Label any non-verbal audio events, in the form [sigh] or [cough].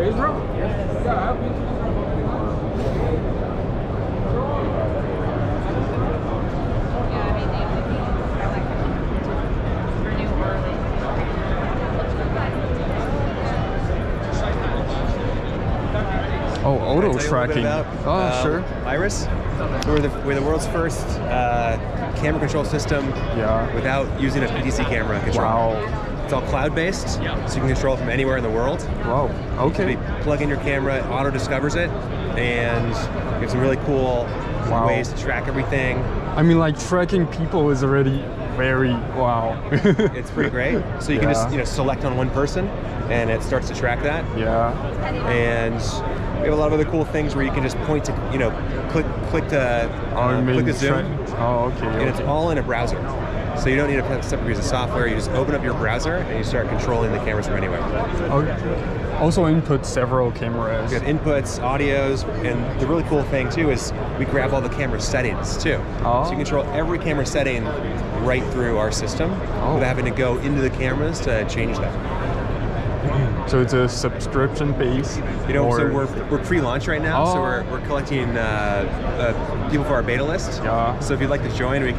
Israel? Israel? Yeah, I've been to Israel. Yeah, I mean, the only thing I like to renew early. Oh, auto Tell you a little bit tracking. about, oh, um, sure. Iris. We're the, we're the world's first uh, camera control system Yeah. without using a PTZ camera control. Wow. It's all cloud-based, so you can control it from anywhere in the world. Wow. So Okay. you plug in your camera, it auto discovers it, and you have some really cool Wow. ways to track everything. I mean, like tracking people is already very wow. [laughs] It's pretty great. So you can just you know select on one person, and it starts to track that. yeah. And we have a lot of other cool things where you can just point to you know click click to uh, you click to zoom, Oh, okay. and it's all in a browser. So you don't need a separate piece of software. You just open up your browser and you start controlling the cameras from anywhere. Oh, also input several cameras. You got inputs, audios, and the really cool thing too is we grab all the camera settings too. Oh. So you control every camera setting right through our system Oh. without having to go into the cameras to change them. So it's a subscription base. You know, so we're, we're pre-launch right now, so Oh. we're, we're collecting uh, uh, people for our beta list. Yeah. So if you'd like to join, we can